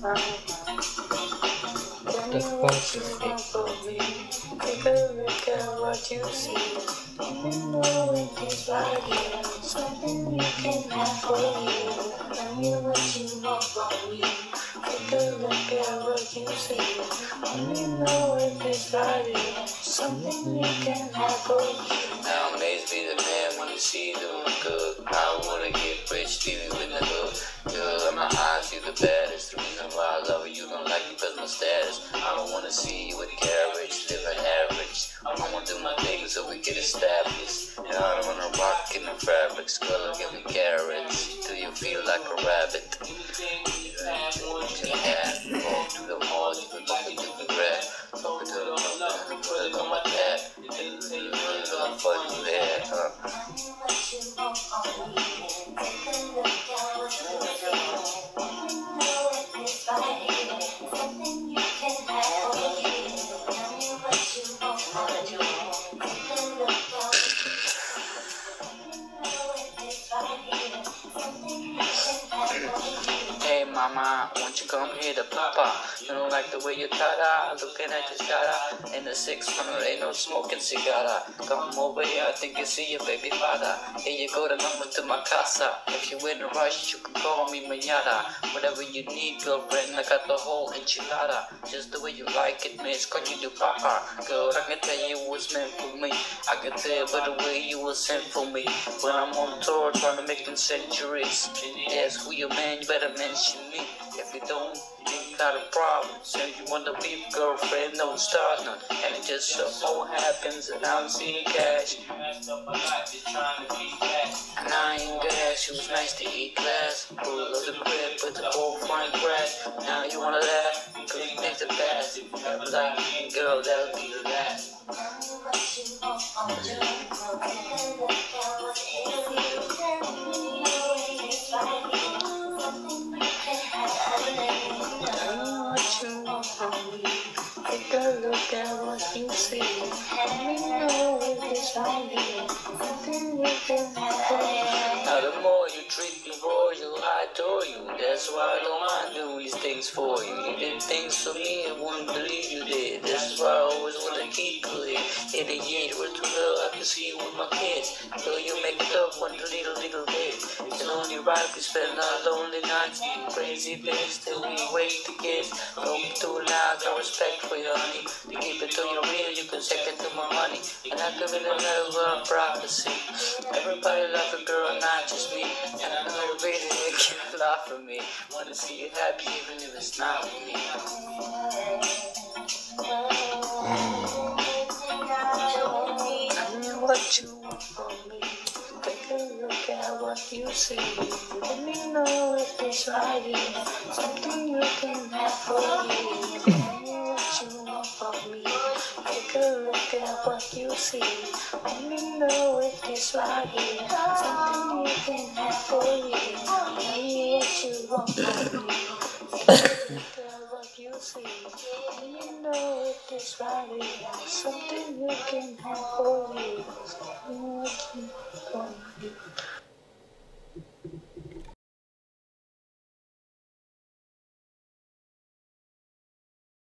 The first Take a look at what you see. You know it is right here. Something you can have for you. Tell me what you want from me. Take a what you see. You know it is right here. Something you can have for you. Nowadays be the man when you see doing good. I wanna get rich, my. I don't wanna see you with carriage, living average. I wanna do my thing so we get established. And I don't wanna rock in the fabrics, give me carrots. Do you feel like a rabbit? Yeah, mama, won't you come here to papa? You don't like the way you tada, looking at your shada. In the six hundred, ain't no smoking cigar. Come over here, I think you see your baby father. Here you go, the number to my casa. If you in a rush, you can call me manada. Whatever you need, girlfriend, I got the whole enchilada. Just the way you like it, miss, can you do papa? Girl, I can tell you what's meant for me. I can tell by the way you were sent for me. When I'm on tour, trying to make them centuries. Yes, who your man, you better mention me. If you don't, you got a problem. So you want to be girlfriend, don't start none. And it just so happens and I'm seeing cash. And I ain't gas, she was nice to eat glass. Full of the crib with the old fine grass. Now you wanna laugh, cause you think the past. Like, girl, that'll be the last. what you want from me. Take a look at what That's why I don't mind doing these things for you. You did things for me, I wouldn't believe you did. That's why I always wanna keep you here. In the year, we're too little, I can see you with my kids. So you make it up one little, little bit. It's only right we spend our lonely nights. in Crazy days till we wake the kids. Don't be too loud, got respect for you, honey. To keep it to your real, you can check to my money. And I could really never prophecy. Everybody love a girl, not just me. And I know you really get a lot from me. Wanna see you happy even if it's not with me. Me what you what you see. Let me know if it's right here. Something you can have for me what you want from me. Take a look at what you see. Let me know if it's right here. Something you can have for you. Tell me what you want from me. Take a look at what you see. Let me know if it's here. Something you can have for you. Tell me what you